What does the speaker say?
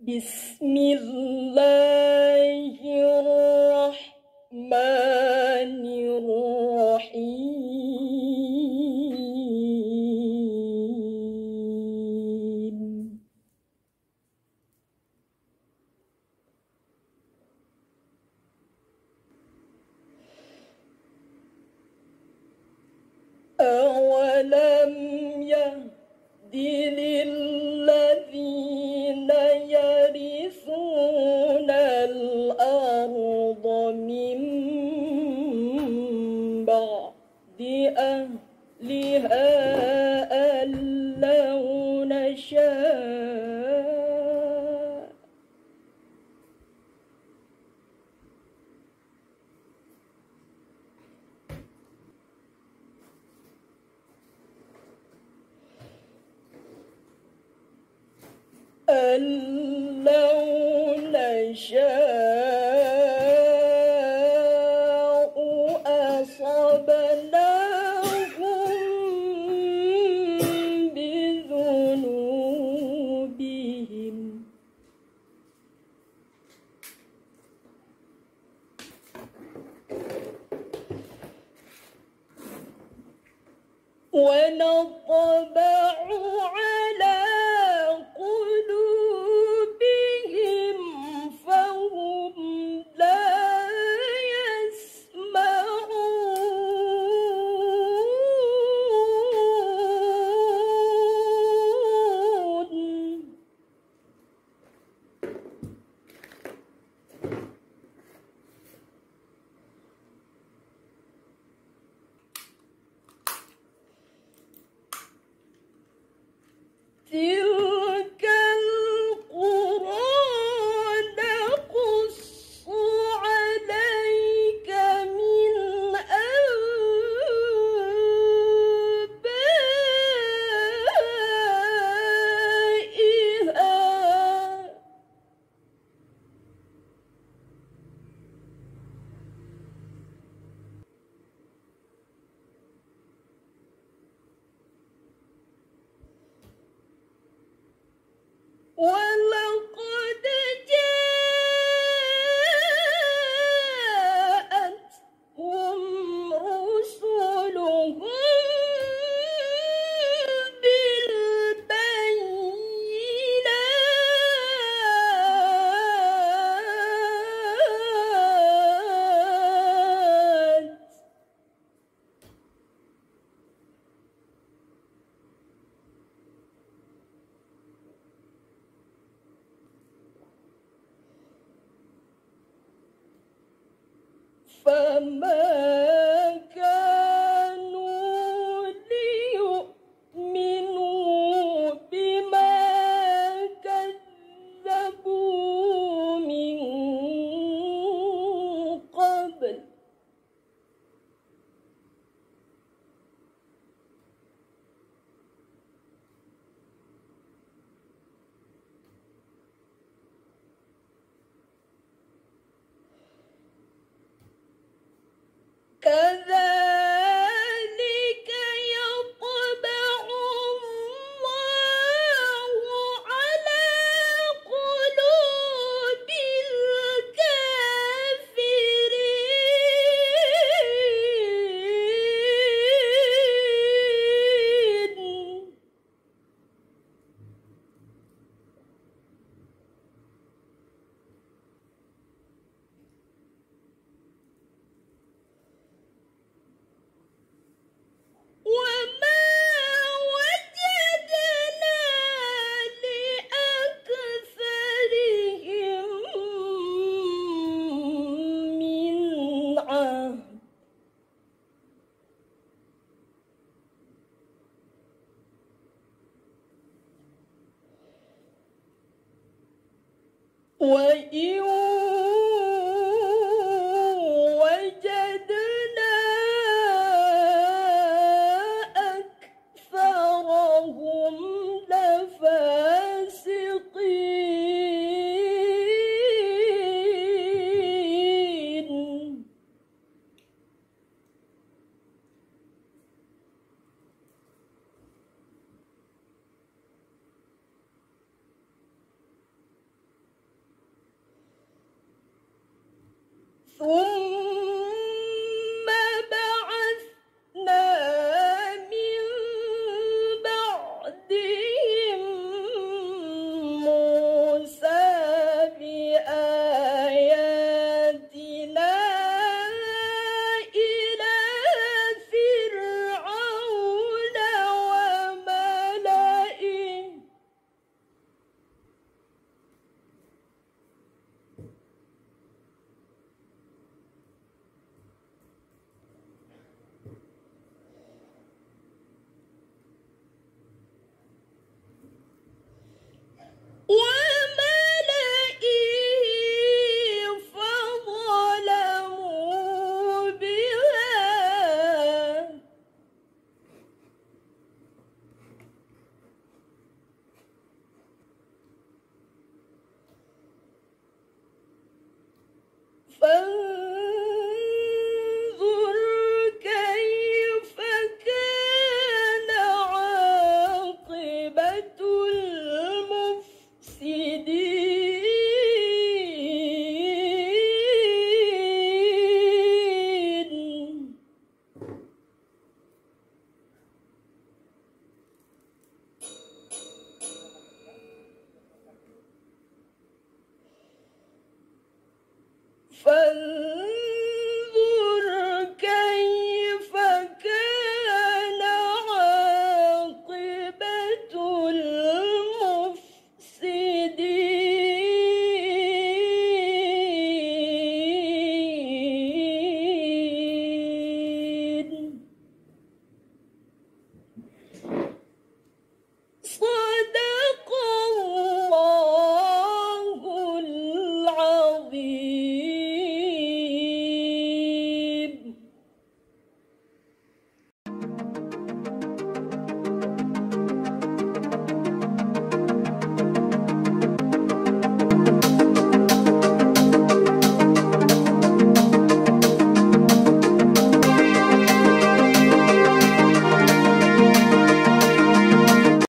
بسم الله الرحمن الرحيم. أولم يهد للذين نشاء أن نشاء فما o, e um